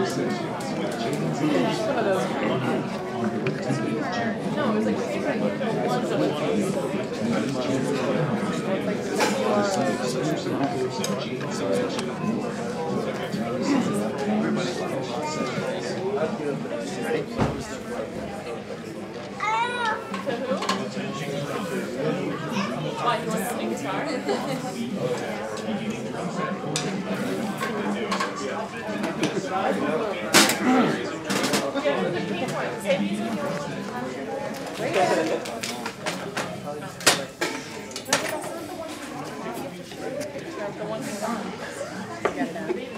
you want to sing guitar? Yeah, what did they pay for it? Save these when The one who's All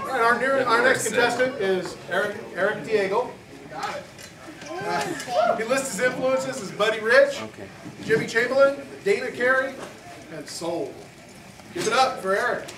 right, our, new, our next contestant is Eric, Eric Diego. Uh, he lists his influences as Buddy Rich, Jimmy Chamberlin, Danny Carey, and Soul. Give it up for Eric.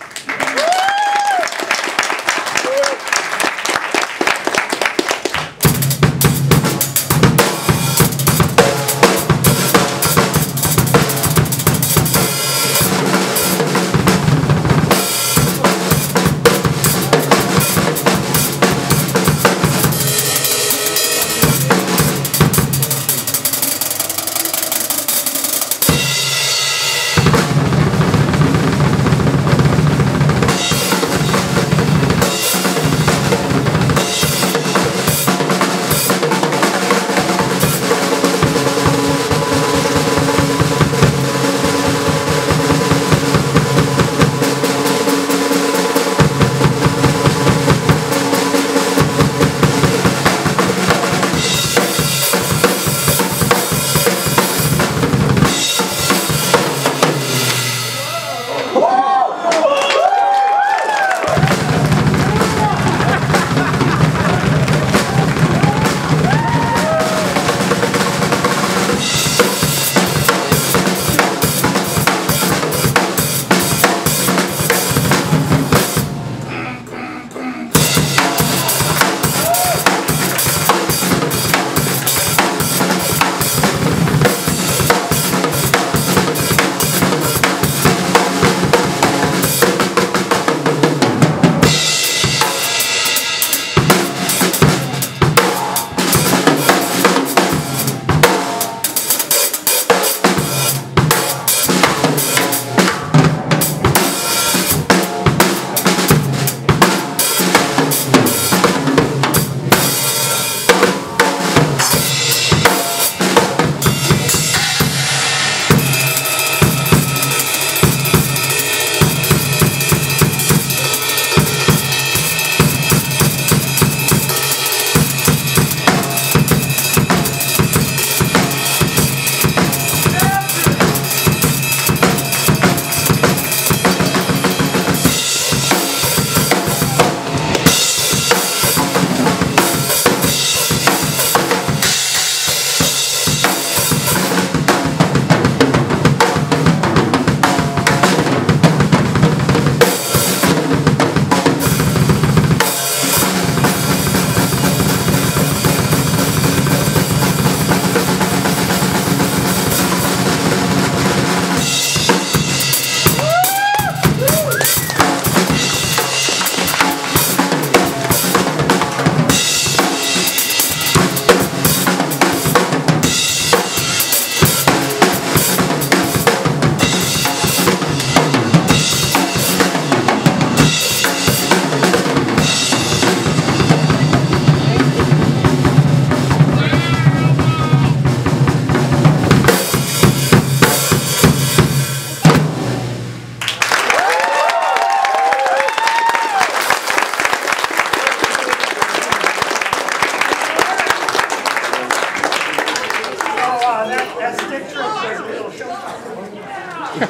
I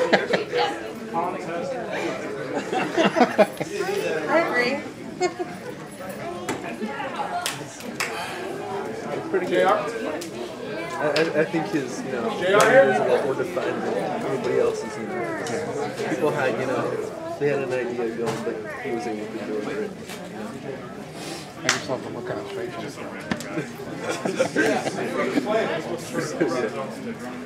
agree. pretty good. JR? I, I, I think his, you know, JR career here? is a lot more defined than anybody else's. You know, people had, you know, they had an idea going, but he was able to deliver it. I just love the look on his face. You know?